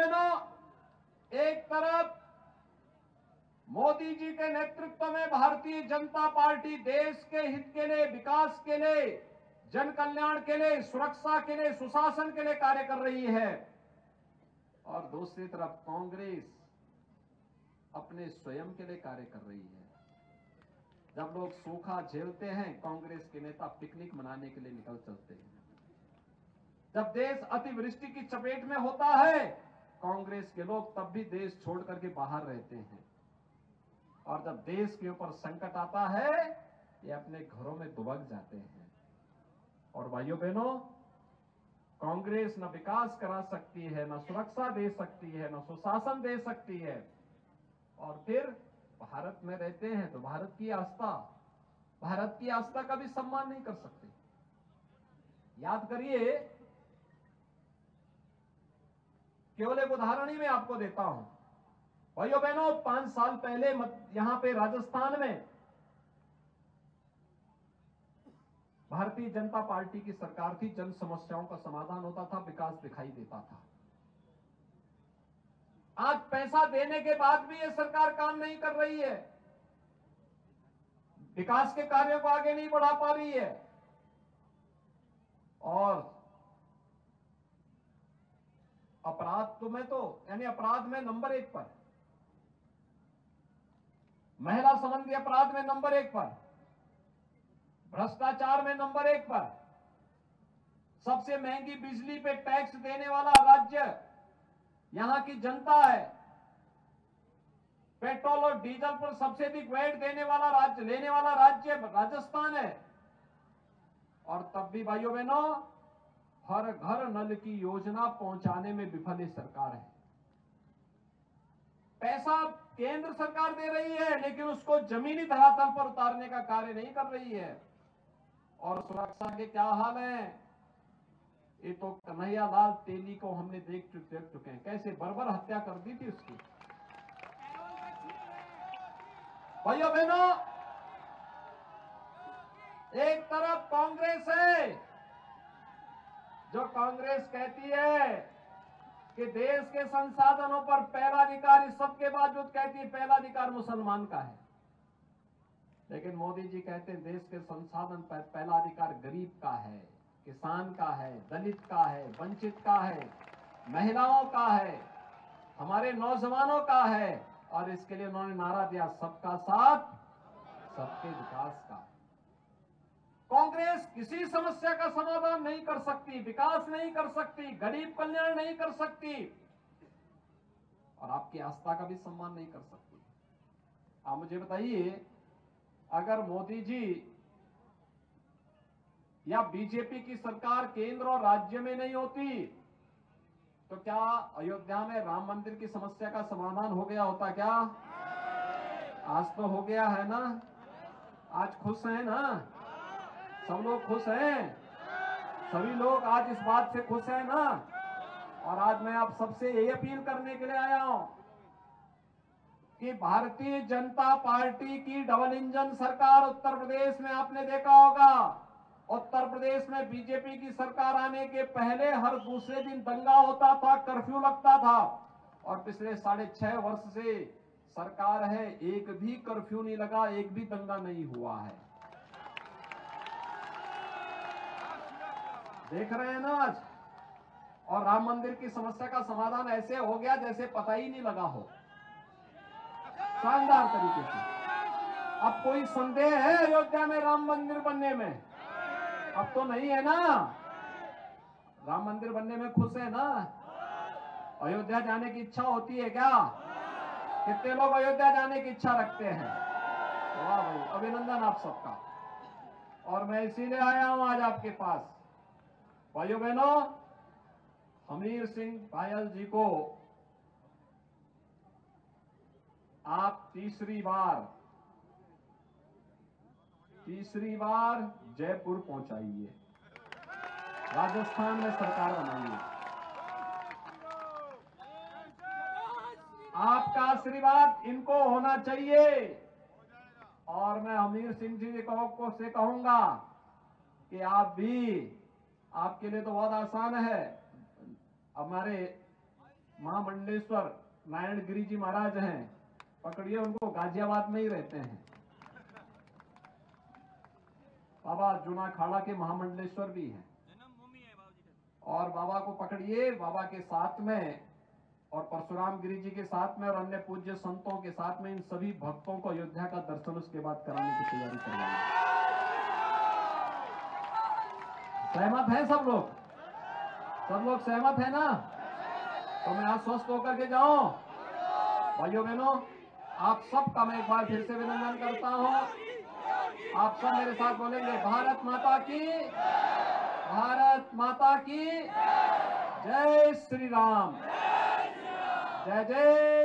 बहनों एक तरफ़ मोदी जी के नेतृत्व में भारतीय जनता पार्टी देश के हित के लिए, विकास के लिए जन कल्याण के लिए, सुरक्षा के लिए, सुशासन के लिए कार्य कर रही है। और दूसरी तरफ़ कांग्रेस अपने स्वयं के लिए कार्य कर रही है। जब लोग सूखा झेलते हैं, कांग्रेस के नेता पिकनिक मनाने के लिए निकल चलते हैं। जब देश अतिवृष्टि की चपेट में होता है कांग्रेस के लोग तब भी देश छोड़ करके बाहर रहते हैं। और जब देश के ऊपर संकट आता है, ये अपने घरों में दुबक जाते हैं। और भाइयों बहनों कांग्रेस न विकास करा सकती है, न सुरक्षा दे सकती है, न सुशासन दे सकती है। और फिर भारत में रहते हैं तो भारत की आस्था, भारत की आस्था का भी सम्मान नहीं कर सकते। याद करिए केवल एक उदाहरण ही मैं आपको देता हूँ। भाइयों बहनों, पाँच साल पहले यहाँ पे राजस्थान में भारतीय जनता पार्टी की सरकार थी, जन समस्याओं का समाधान होता था, विकास दिखाई देता था। आज पैसा देने के बाद भी ये सरकार काम नहीं कर रही है। विकास के कार्यों को आगे नहीं बढ़ा पा रही है। और अपराध तो में तो यानी अपराध में नंबर एक पर। महिला संबंधी अपराध में नंबर एक पर। भ्रष्टाचार में नंबर एक पर। सबसे महँगी बिजली पे टैक्स देने वाला राज्य यहाँ की जनता है। पेट्रोल और डीजल पर सबसे अधिक वैट देने वाला राज्य, लेने वाला राज्य राजस्थान है। और तब भी भाइयों बहनों हर घर नल की योजना पहुँचाने में विफल सरकार है। पैसा केंद्र सरकार दे रही है, लेकिन उसको जमीनी धरातल पर उतारने का कार्य नहीं कर रही है। और सुरक्षा के क्या हाल है? ये तो कन्हैया लाल तेली को हमने देख देख चुके हैं। कैसे बर्बर हत्या कर दी थी उसकी। भैया बहनों, एक तरफ़ कांग्रेस है जो कांग्रेस कहती है कि देश के संसाधनों पर पहला अधिकार इस सबके बावजूद कहती है पहला अधिकार मुसलमान का है। लेकिन मोदी जी कहते हैं, देश के संसाधन पर पहला अधिकार गरीब का है, किसान का है, दलित का है, वंचित का है, महिलाओं का है, हमारे नौजवानों का है, और इसके लिए उन्होंने नारा दिया, सबका साथ, सबके विकास का। कांग्रेस किसी समस्या का समाधान नहीं कर सकती, विकास नहीं कर सकती, गरीब कल्याण नहीं कर सकती। और आपकी आस्था का भी सम्मान नहीं कर सकती। आप मुझे बताइए, अगर मोदी जी या बीजेपी की सरकार केंद्र और राज्य में नहीं होती तो क्या अयोध्या में राम मंदिर की समस्या का समाधान हो गया होता क्या? आज तो हो गया है ना? आज खुश है ना? सब लोग खुश हैं। सभी लोग आज इस बात से खुश हैं ना? और आज मैं आप सबसे यही अपील करने के लिए आया हूँ कि भारतीय जनता पार्टी की डबल इंजन सरकार उत्तर प्रदेश में आपने देखा होगा। उत्तर प्रदेश में बीजेपी की सरकार आने के पहले हर दूसरे दिन दंगा होता था, कर्फ्यू लगता था। और पिछले साढ़े छह वर्ष से सरकार है, एक भी कर्फ्यू नहीं लगा, एक भी दंगा नहीं हुआ है। देख रहे हैं ना आज? और राम मंदिर की समस्या का समाधान ऐसे हो गया जैसे पता ही नहीं लगा हो। शानदार तरीके से। अब कोई संदेह है अयोध्या में राम मंदिर बनने में? अब तो नहीं है ना। राम मंदिर बनने में खुश है ना? अयोध्या जाने की इच्छा होती है क्या? कितने लोग अयोध्या जाने की इच्छा रखते हैं? वाह भाई, अभिनंदन आप सबका। और मैं इसीलिए आया हूँ आज आपके पास। भाइयों बहनों हमीर सिंह पायल जी को आप तीसरी बार तीसरी बार जयपुर पहुंचाइए। राजस्थान में सरकार बनाइए। आपका आशीर्वाद इनको होना चाहिए। और मैं हमीर सिंह जी को से कहूँगा कि आप भी आपके लिए तो बहुत आसान है। हमारे महामंडलेश्वर नारायण गिरी जी महाराज हैं। पकड़िए उनको, गाजियाबाद में ही रहते हैं। बाबा जूना खाड़ा के महामंडलेश्वर भी हैं। और बाबा को पकड़िए, बाबा के साथ में और परशुराम गिरी जी के साथ में और अन्य पूज्य संतों के साथ में इन सभी भक्तों को अयोध्या का दर्शन उसके बाद कराने की तैयारी कर रहे हैं। सहमत है सब लोग? सब लोग सहमत है ना? तो मैं आज स्वस्थ होकर के जाऊँ। भाइयों बहनों, आप सबका मैं एक बार फिर से अभिनंदन करता हूँ। आप सब मेरे साथ बोलेंगे, भारत माता की, भारत माता की, जय श्री राम। जय जय